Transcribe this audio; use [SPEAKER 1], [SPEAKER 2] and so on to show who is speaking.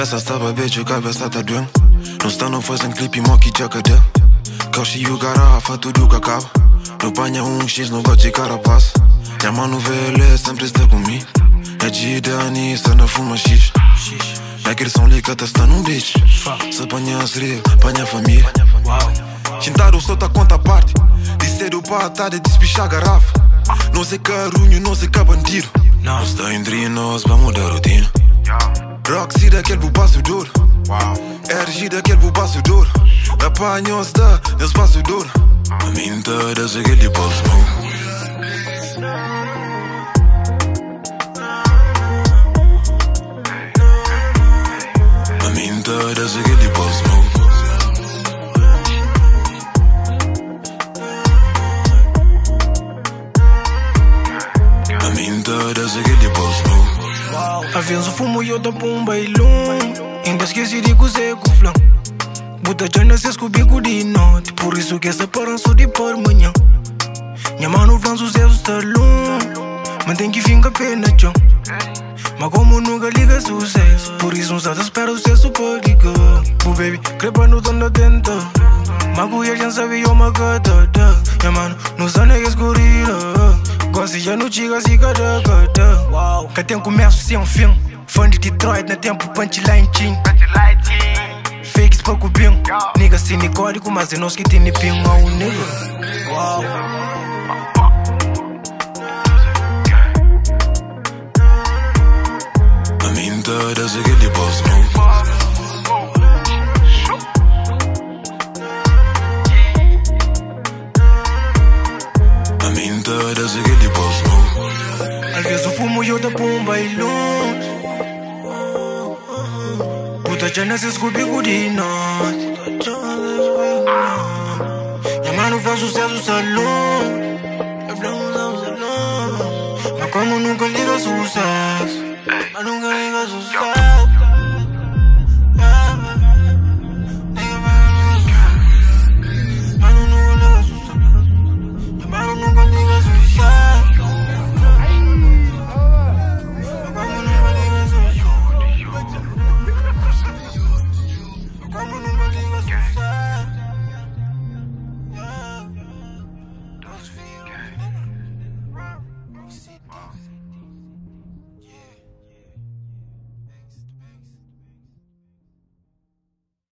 [SPEAKER 1] Festa asta, bă, bitch, ca sta de duen Nu stau, nu fost în clipi mochi, geacă de Ca și iugara, a făcut duca cap Nu bani un și nu goci carapas Ia manu vele, să-mi preste cu mi Egi de ani, să ne fumă șiși Dacă sunt licată, să nu bici, Să bani asri, bani familie Și-n darul sota conta parte. Diseru pa atare, dispișa garaf. Nu se căruniu, nu se că bandiru Nu stai în drină, o de rutină Roxy daquele bubaço duro RG daquele bubaço duro Apanhou-se da, no espaço duro A mim das aquele smoke A mim das aquele smoke A mim das aquele ball smoke
[SPEAKER 2] Aviso fumo yo da pumba e lum Ainda esqueci de cozer com flan. Buta jana se comigo de noite. Por isso que essa paranço de por manhã. Minha mano flan sucesso está lum Mas tem que ficar pena chão. Mas como nunca liga sucesso Por isso não sabe espera o sucesso pode ligar Bu baby, crepa no dono dentro. Mago ya já sabe eu uma gata Minha mano, nos é escurida Gosto já não chega se cada gata Que tem começo sem um fim. Fã de Detroit, na tempo punchline team. Fakes pouco bem Nigga cinecórico, mas é nós que tem ping. Ao nigga. Uau.
[SPEAKER 1] Mim tá das aquele ball smoke A mim tá das aquele ball smoke
[SPEAKER 2] Às vezes eu fumo e eu da pumba e luz Puta já se comigo de noite Minha mano faz sucesso salão Mas como nunca liga sucesso Mas nunca liga sucesso